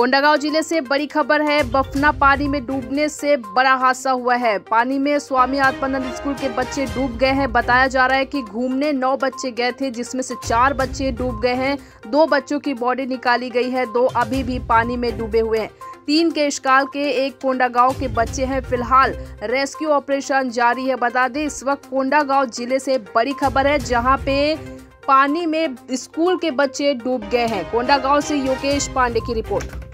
कोंडागांव ज़िले से बड़ी खबर है, बफना पानी में डूबने से बड़ा हादसा हुआ है। पानी में स्वामी आत्मानंद स्कूल के बच्चे डूब गए हैं। बताया जा रहा है कि घूमने नौ बच्चे गए थे, जिसमें से चार बच्चे डूब गए हैं। दो बच्चों की बॉडी निकाली गई है, दो अभी भी पानी में डूबे हुए हैं। तीन के इश्काल के एक कोंडागांव के बच्चे हैं। फ़िलहाल रेस्क्यू ऑपरेशन जारी है। बता दें, इस वक्त कोंडागांव ज़िले से बड़ी खबर है, जहाँ पे पानी में स्कूल के बच्चे डूब गए हैं। कोंडागांव से योगेश पांडे की रिपोर्ट।